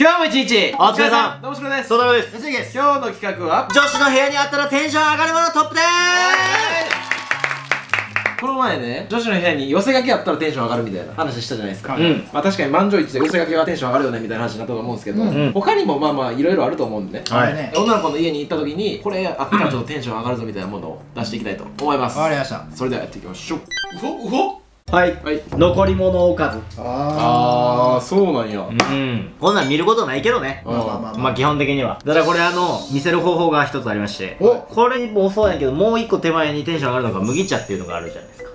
今日も一日お疲れさん。どうもしろです。そうです。です。今日の企画は女子の部屋にあったらテンション上がるものトップでこの前ね女子の部屋に寄せ書きあったらテンション上がるみたいな話したじゃないですか、うん。まあ確かに満場一致で寄せ書きはテンション上がるよねみたいな話になったと思うんですけど、ん他にもまあまあいろいろあると思うんでね、はい。ね女の子の家に行った時にこれあったらちょっとテンション上がるぞみたいなものを出していきたいと思います。わかりました。それではやっていきましょう。うほうほはい。はい。残り物おかず。あああそうなんや。うん。こんなん見ることないけどね。まあまあまあまあ。まあ基本的には。だからこれあの見せる方法が一つありまして。お。これもそうやけどもう一個手前にテンション上がるのが麦茶っていうのがあるじゃないですか。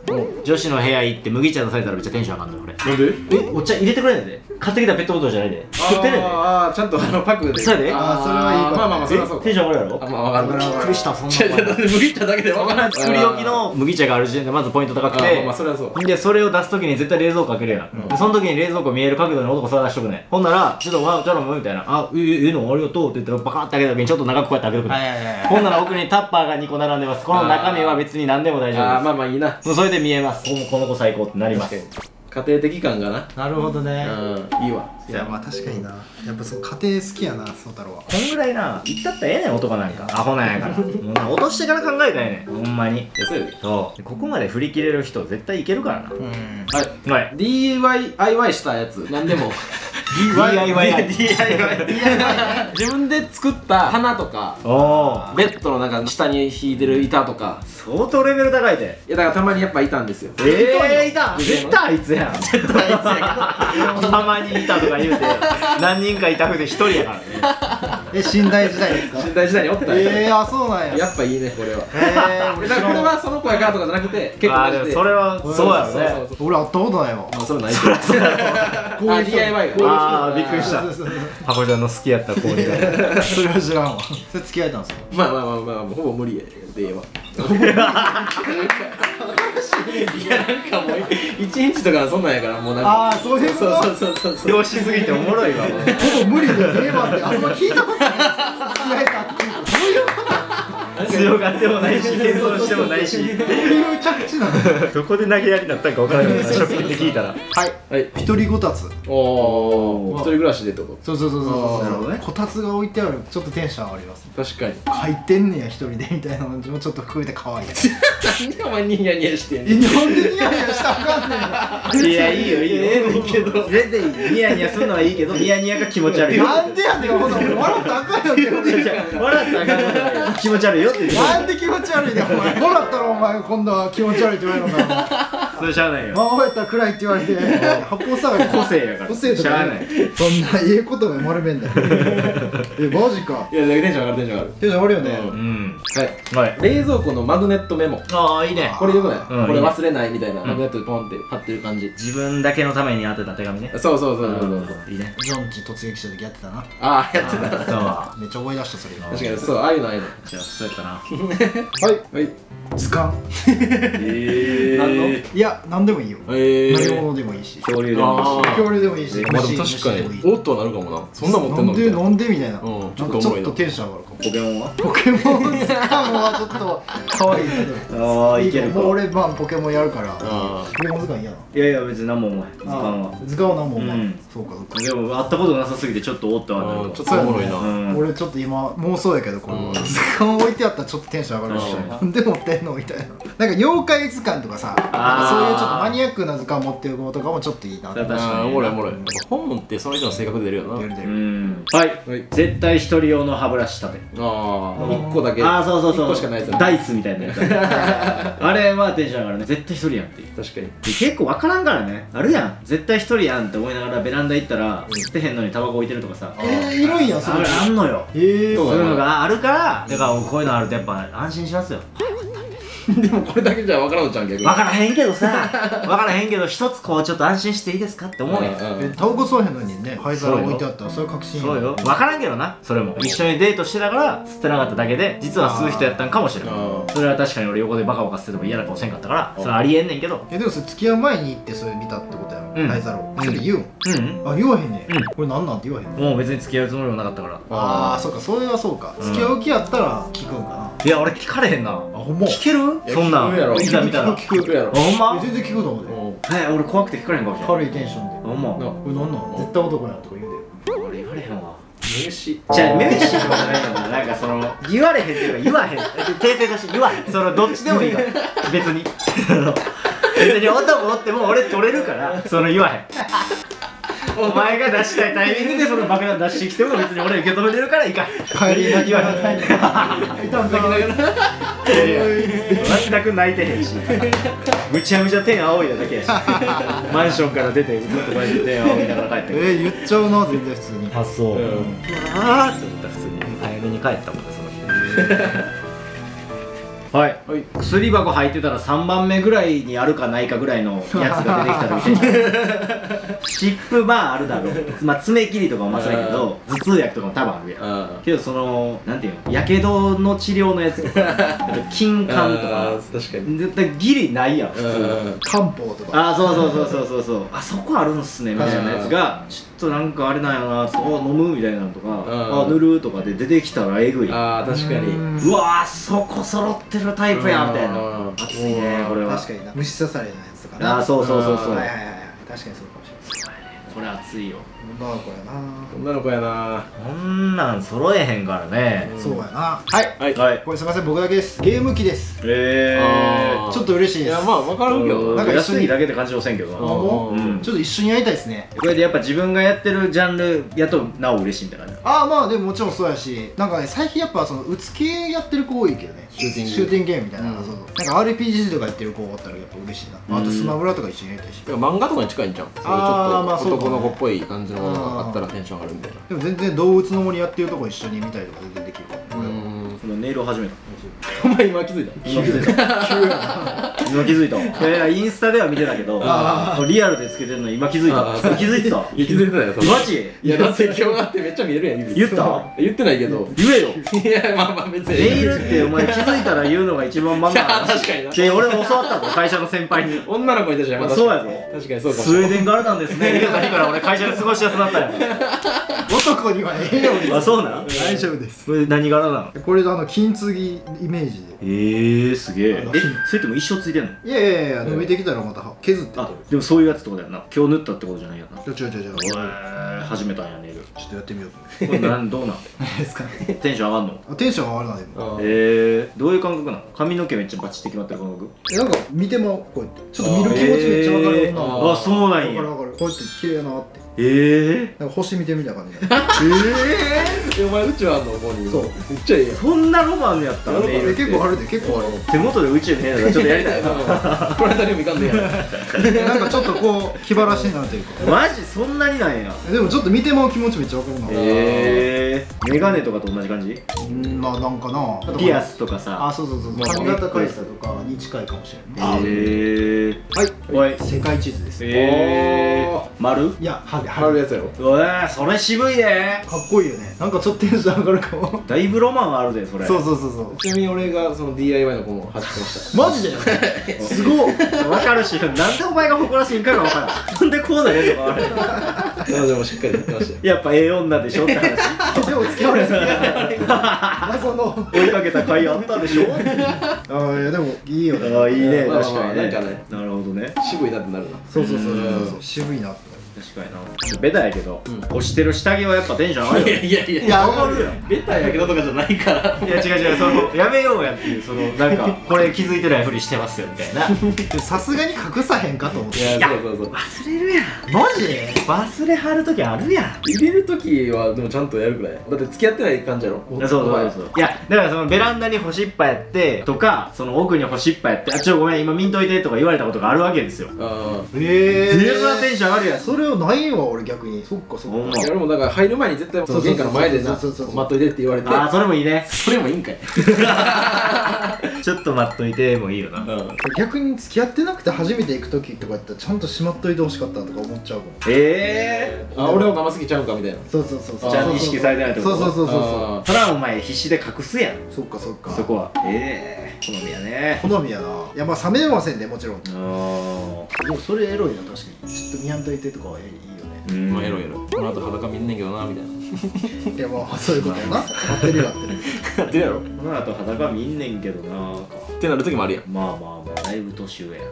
女子の部屋行って麦茶出されたらめっちゃテンション上がるのよこれ。なんで？えお茶入れてくれんねんで買ってきたペットボトルじゃないで。作ってんねあーあーちゃんとあのパックで。そうやで。ああーそれはいいまあまあまあそれはそうえテンション上がるやろ？あまあわかるびっくりしたそんな麦茶だけでわからん作り置きの麦茶がある時点でまずポイント高くあーまあまあてそれはそう。でそれを出す時に絶対冷蔵庫開けるやん、でその時に冷蔵庫見える角度に男それ出しとくねほんならちょっとわお茶飲むみたいなあええええのありがとうって言ったらバカって開けた時にちょっと長くこうやって開けとくね、はいはいはいほんなら奥にタッパーが2個並んでます。この中身は別に何でも大丈夫です。あーまあまあいいな。それで見えます。この子最高ってなります家庭的感がな。なるほどね。うん。いいわ。いやまあ確かにな。やっぱそう家庭好きやな宗太郎は。こんぐらいな。言ったったらええねん男なんか。アホなんやから。もうな落としてから考えたらええねん。ほんまに。いやそうやで。そここまで振り切れる人絶対いけるからな。うん。はい。はい DIY したやつ何でも DIY や DIY 自分で作った花とかベッドの中下に引いてる板とか。相当レベル高いで。いやだからたまにやっぱいたんですよ。ええー、いた。絶対あいつやん。絶対あいつやたまにいたとか言うて何人かいたふうで一人やからねえ寝台時代ですか？寝台時代におったんや。ええあそうなんや。やっぱいいねこれは。ええだからこれはその子やからとかじゃなくて結構でもそれはそうやろね。そうそうそう俺会ったことないわ。まあそれない。けどあ DIY があーびっくりした。そうそうそう。箱ちゃんの好きやった子にね それは知らんわ。それ付き合えたんですか？まあまあまあまあほぼ無理やでええわ。いやなんかもう一日とかそんなんやからもうなんか。ああそういうこと？そうそうそうそう。量しすぎておもろいわほぼ無理でええわってあんま聞いたことない付き合 増えた。強がってもないし謙遜してもないしどういう。着地なのどこで投げやりになったんか分からないから食器って聞いたら。はい。はい。一人ごたつ。おお一人暮らしでってこそうそうそうそうあーそう。なるほどねこたつが置いてある。ちょっとテンション上がりますと確かに。書いてんねや一人でみたいなのもちょっと含めて可愛いなんでお前ニヤニヤしてんえねん。なんでニヤニヤしたらあかんねん。いやいいよいいよ。ええねんけど全然いいニヤニヤするのはいいけどニヤニヤが気持ち悪い。よなんでやねんほんなら笑ったらあかんよって。い や笑ったらあかん気持ち悪いよってなんで気持ち悪いねお前。どうなったらお前今度は気持ち悪いって言われるのか。それしゃあないよ。魔法やったら暗いって言われて。八方下がり個性やから。個性とかしゃあない。そんなええことが丸めんだよ。えマジか。いやテンション上がるテンション上がる。テンション上がるよね。うん。はい。はい。冷蔵庫のマグネットメモ。ああいいね。これよくない、うんこれ忘れないみたいな、んマグネットでポンって貼ってる感じ、自分だけのために当てた手紙ね。そうそうそうそうそう、いいね。ジョンチ突撃した時やってたな。ああやってた。そう。めっちゃ思い出したそれ今。確かにそうああいうのああいうのじゃあそうやったな。はい。はい。図鑑 え何の？いや何でもいいよ。え何物でもいいし。恐竜でもあー恐竜でもいいし。まあ確かにおっとはなるかもな。そんな持ってんのなんでみたいな。なんでみたいな。うんちょっとテンション上がるかも。ポケモンは？ポケモン図鑑はちょっと可愛い。けどああいけるか。もう。俺まあポケモンやるから。あポケモン図鑑嫌なのいやいや別に何も思わへん。図鑑は。あ図鑑は何も思わん。うん。そうかそうか。でも会ったことなさすぎてちょっとおってはなる。わあちょっとおもろいな、うん。俺ちょっと今妄想やけどこうん。の図鑑置いてあったらちょっとテンション上がるし。うん。なんで持ってんのみたいな。なんか妖怪図鑑とかさなんかそういうちょっとマニアックな図鑑持ってる子とかもちょっといいなって確かにおもろいおもろい。本ってその人の性格出るよな。う出る出る。ん。はい。はい。絶対一人用の歯ブラシ立てああ一個だけああそうそうそう。一個しかないやつダイスみたいなやつあれはテンション上がるね。絶対一人やんっていう。確かに。で結構分からんからね。あるやん。絶対一人やんって思いながらベランダ行ったら吸ってへんのにタバコ置いてるとかさ。えーいるんやそれあるあんのよ。ええそうそういうのがあるからだからこういうのあるとやっぱ安心しますよ でもこれだけじゃ分からんのちゃうん逆に。分からへんけどさ。分からへんけど一つこうちょっと安心していいですかって思うよタバコ吸わへん。のにね灰皿置いてあったらそれ確信そうよ。分からんけどな。それも。一緒にデートしてたから吸ってなかっただけで実は吸う人やったんかもしれないそれは確かに俺横でバカバカ吸ってても嫌な顔せんかったからうん。それありえんねんけど。えでもそれ付き合う前に行ってそれ見たってことやろうん。灰皿を。それ言うん。うん。あ言わへんねうん。これなんなんて言わへんの？もう別に付き合うつもりもなかったから。ああそうか。それはそうか。うん。付き合う気やったら聞くんかな。いや俺聞かれへんな。あほんま。聞ける？そんなんいざ見たら。聞く聞くやろ。ほんま？え全然聞くと思うで。俺怖くて聞かれへんかもしれない軽いテンションで。ほんま。なこれなんなん？絶対男やとか言うで。俺言われへん虫じゃあ、名詞とかじゃないよな。なんかその、言われへんっていうか、言わへん。訂正として言わへん。その、どっちでもいいから。別に。別に男おっても俺取れるから、その言わへん。お前が出したいタイミングでその爆弾出してきても別に俺受け止めてるからいいか帰り泣き言わ。なへん。がら泣きながらいやいや全く泣いてへんしむちゃむちゃ天青いだけやしマンションから出てずっとこうやって天青いながら帰ってくるえー、言っちゃうな全然普通にあそう、うんあーって思った普通に早めに帰ったもんねその日はい。はい。薬箱入ってたら3番目ぐらいにあるかないかぐらいのやつが出てきた時に湿布まああるだろ。うまあ爪切りとかもまあそうやけど頭痛薬とかも多分あるやん。あけどそのなんていうのやけどの治療のやつとかあと金管とか。確かに。絶対ギリないやん普通。うん。漢方とか。あそうそうそうそうそうそう。あそこあるんすねみたいなやつがちょっとなんかあれなんやなってお飲むみたいなのとかうん。あ塗るとかで出てきたらえぐい。ああ確かに。うわーそこ揃ってるタイプやみたいな。うん。熱いねこれは。確かにな虫刺されのやつとかな。あそうそうそうそう。はいはいはいはい。確かにそうかもしれない。これ熱いよ。女の子やな。女の子やな。こんなん揃えへんからね。うんそうやな。はい。はい。はい。これすいません僕だけです。ゲーム機です。えあー。ちょっと嬉しいいです。やまあ分かるけど。なんか一緒に安いだけで感じませんけど。なあもううん。ちょっと一緒にやりたいですね。これでやっぱ自分がやってるジャンルやとなお嬉しいみたいな感じ。ああまあでももちろんそうやし。なんかね最近やっぱそのうつ系やってる子多いけどねシューティング。シューティングゲームみたいな、うん。そうそう。なんか RPG とかやってる子おったらやっぱ嬉しいな。あとうんスマブラとか一緒にやりたいし。漫画とかに近いんじゃんあーまあそうちょっと男の子っぽい感じのものがあったらテンション上がるみたいな。でも全然動物の森やってるとこ一緒に見たりとか全然できるから、う俺はん。このネイルを始めた お前今気づいた？今気づいた。今気づいた。わいやいやインスタでは見てたけどあリアルでつけてるの今気づいた。気づいてた。いや気づいてたよマジ？いやだって今日だってめっちゃ見えるやん指言った？言ってないけど。言えよ。いやまあまあ別に。ネイルってお前気づいたら言うのが一番マナー確かにな。で俺も教わったぞ会社の先輩に。女の子に対してはまあそうやぞ。確かにそうかもスウェーデンからなんですね。言うた日から俺会社で過ごしやすくなったよ。男にはええよあそうなん大丈夫です。これ何柄なの？これあの金継ぎイメージで。えー、すげえ。えそれってもう一生ついてんの？いやいやいや伸びてきたらまた削って。取あるでもそういうやつってことだよな。今日塗ったってことじゃないよな。ちょちょちょちょちょおい始めたんやネイルっとやってみよう。これなんどうなん？とですか？ねテンション上がんの？あテンション上がるなでもうん。えー、どういう感覚なの？髪の毛めっちゃバチって決まってる感覚えなんか見てもこうやって。ちょっと見る気持ちめっちゃわかる女の子あそうなんわかやるわかる。こうやって綺麗やなってえなんか星見てみたいな感じでえお前宇宙あんのここに？そう。めっちゃいいよー、そんなロマンやったらネイルえ結構あるで結構ある。手元で宇宙見えるのちょっとやりたいな。プラネタリウム行かんでや なんかちょっとこう気晴らしになってるかマジそんなになんや。でもちょっと見ても気持ちめっちゃわかるな。えー、メガネとかと同じ感じ？うんまあなんかな。ピアスとかさ。あそうそうそう髪型変えたとかに近いかもしれないえー、はい。おい。世界地図です。えー。おー、丸？いやは貼るやつやろうわーそれ渋いね。かっこいいよね。なんかちょっとテンション上がるかも。だいぶロマンあるでそれ。そうそうそうそう。ちなみに俺がその DIY の子も走ってました。マジで？すごっ。わかるし。なんでお前が誇らしいんかがわからん。なんでこうなるのかわからん。彼女もしっかりやってましたよ。やっぱええ女でしょって話。でも付き合われ付き合われ謎の追いかけた甲斐あったでしょ。ああいやでもいいよね。ああいいね。確かにね。なるほどね。渋いなってなるな。そうそうそうそう。渋いなって確かにな。ちょっとベタやけど、うん。押してる下着はやっぱテンション上がるよ。いやいやいやわかる。よベタやけどとかじゃないから。いや違う違う。そのやめようやっていうそのなんか これ気づいてないふりしてますよみたいな。でさすがに隠さへんかと思っていやそうそうそう。忘れるやん。マジ？忘れはる時あるやん。入れる時はでもちゃんとやるくらい。だって付き合ってない感じやろ？そうそうそうそう。いやだからそのベランダに干しっぱやってとかその奥に干しっぱやってあちょごめん今見んといてとか言われたことがあるわけですよ。あええ全然テンション上がるやん。それはないわ俺逆に。そっかそっか。俺もだから入る前に絶対その玄関の前でな。そうそうそうそう。待っといてって言われて。ああそれもいいね。それもいいんかい。ちょっと待っといてもいいよな。うん。逆に付き合ってなくて初めて行く時とかやったらちゃんとしまっといてほしかったとか思っちゃうかもえあ俺を生すぎちゃうんかみたいな。そうそうそうそう。ちゃんと意識されてないってことそうそうそうそう。あえそらお前必死で隠すやん。そっかそっか。そこは。ええ好みやね。好みやな。いやまあ冷めませんでもちろん。であもそれエロいな確かに。ちょっと見やんといてとかはいいよね。ーうん。まあエロいエロい。この後裸見んねんけどなみたいな いやまあそういうことやな。合ってるよ合ってる。やってるやろっこの後裸見んねんけどな。てなる時もあるやん。まあまあまあだいぶ年上や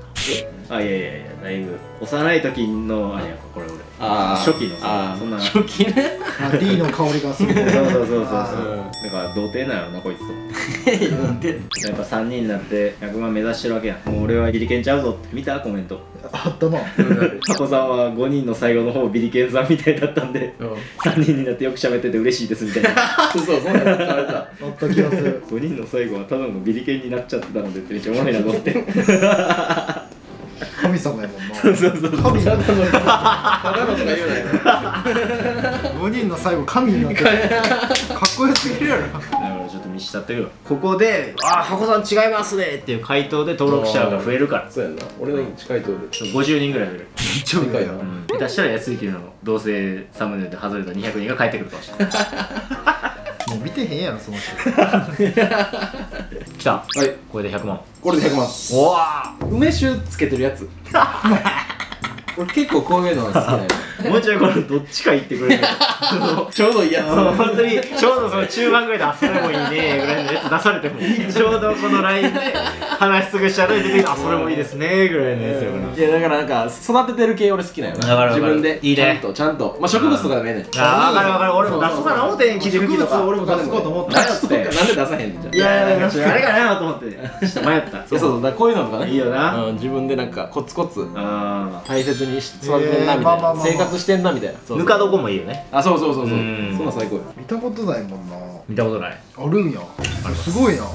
な。あいやいやいやだいぶ幼い時のあれやんかこれ俺。あー。初期のさそんな。初期ね。あ D の香りがする。そうそうそうそうそうあだから童貞なんやろなこいつと。やっぱ3人になって100万目指してるわけやん。もう俺はビリケンちゃうぞって見たコメントあったな。箱さんは5人の最後の方ビリケンさんみたいだったんで3人になってよく喋ってて嬉しいですみたいな。そうそうそうなった気がする。5人の最後はただのビリケンになっちゃってたのでってめっちゃおもろいなと思って。神様やもんな。そうそうそう神ただのただのとか言うなよ5人の最後神になってるかっこよすぎるやろしたってるよ。ここで「ああ箱さん違いますね」っていう回答で登録者が増えるから。そうやんな。俺の近いと50人ぐらい増える。ちょでかいなうん。下手したら安いけどどうせサムネで外れた200人が帰ってくるかもしれない。もう見てへんやろその人。来た。はい。これで100万。これで100万おわ梅酒つけてるやつ。俺結構こういうの好きだよもうちょいこれどっちか言ってくれる ちょうどいいやつ。本当にちょうどその中盤ぐらいで「あそれもいいね」ぐらいのやつ出されても ちょうどこの LINE で話し尽くしたら出てきて「あそれもいいですね」ぐらいのやつやから。いやだからなんか育ててる系俺好きなよな自分でいいね。ちゃんとちゃんと。まあ植物とかでもええねんあー分かる分かる。俺も出そうかな思ってん切り抜きとか植物を俺も出そうと思った。迷って。なんで出さへんじゃん。いやいやあれかなと思って。ちょっと迷った。そうそうだこういうのとかね。いいよな。うん、自分でなんかコツコツあ大切にし育ててんなみたいな、えーしてんなみたいな。そうそう。ぬか床もいいよね。あそうそうそうそう。うん。そんなん最高よ。見たことないもんな。見たことない？あるんや。す。ごいな。あ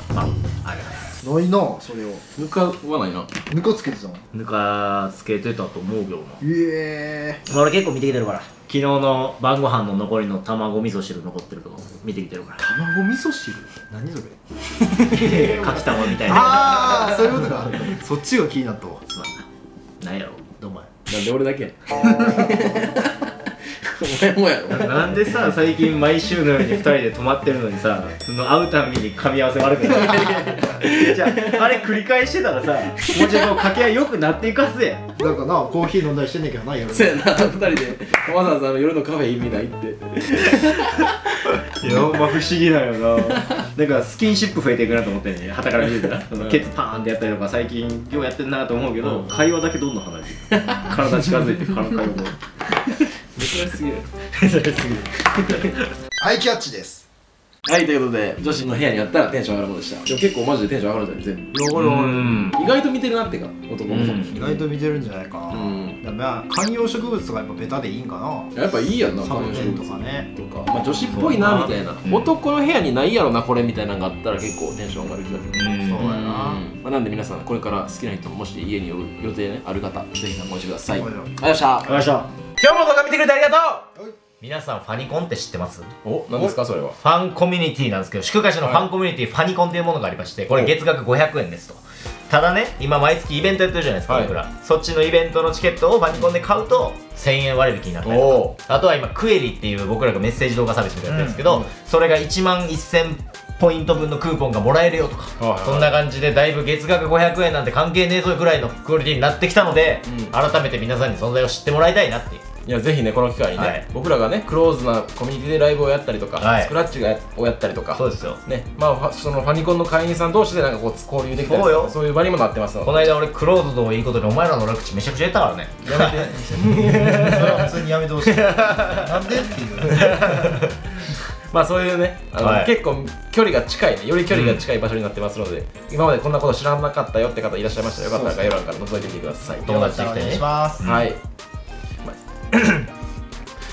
あります。ないなそれをぬかはないな。ぬかつけてたの？ぬかつけてたと思うけどな。ええ。俺結構見てきてるから。昨日の晩ご飯の残りの卵味噌汁残ってるとか見てきてるから。卵味噌汁？何それ？かきたまみたいな。ああそういうことか。そっちが気になったわ。すまんななんやろ。どうもなんで俺だけや お前もやろ。やなんでさ最近毎週のように2人で泊まってるのにさその会うたんびに噛み合わせ悪くなる。じゃああれ繰り返してたらさもうちょいこう掛け合い良くなっていくはずやだからなコーヒー飲んだりしてんねんけどな夜。そうやな二人でわざわざあの夜のカフェ意味ないって。いやまあ不思議だよな。なんかスキンシップ増えていくなと思ってね旗から見てたら。そ のケツパーンってやったりとか最近ようやってんなと思うけど、うん。会話だけどんどん離れて体近づいて体会話も珍しすぎる。それすぎる。ア イキャッチですはいということで女子の部屋にあったらテンション上がるものでした。でも結構マジでテンション上がるじゃん全部。うん。意外と見てるなってか男も、うん。意外と見てるんじゃないか。な、うん。だからまあ観葉植物とかやっぱベタでいいんかな。やっぱいいやんな観葉植物かねとか、まあ、女子っぽいなみたいな、うん男の部屋にないやろなこれみたいなのがあったら結構テンション上がる気がする、うん。そうやな。まあ、なんで皆さんこれから好きな人もし家に呼ぶ予定、ね、ある方ぜひ参考にしてください。あはいりがとうございました。よいしょ今日も動画見てくれてありがとう。はい皆さんファニコンって知ってます？お何ですかそれは？ファンコミュニティなんですけど祝賀市のファンコミュニティ、ファニコンというものがありましてこれ月額500円ですと。ただね今毎月イベントやってるじゃないですか、はい。僕ら。そっちのイベントのチケットをファニコンで買うと1000円割引になったりとおかあとは今クエリっていう僕らがメッセージ動画サービスみたいなやつですけど、うんそれが1万1000ポイント分のクーポンがもらえるよとか、はいはいそんな感じでだいぶ月額500円なんて関係ねえぞぐらいのクオリティになってきたので、うん。改めて皆さんに存在を知ってもらいたいなっていういやぜひねこの機会にね、はい。僕らがねクローズなコミュニティでライブをやったりとか、はい。スクラッチがやをやったりとかそうですよ。ねまあそのファニコンの会員さん同士でなんかこう交流できたりそうよ。そういう場にもなってますので。この間俺クローズドをいいことでお前らの悪口めちゃくちゃ言ったからね。やめて それは普通にやめてほしい。なんでっていう。まあそういうねあの、はい。結構距離が近いねより距離が近い場所になってますので、今までこんなこと知らなかったよって方いらっしゃいましたらよかったら概要欄から覗いてみてください。友達できたお願いりねします。はい、まあ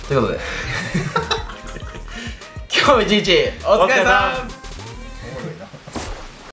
ということで。今日一日お疲れさん。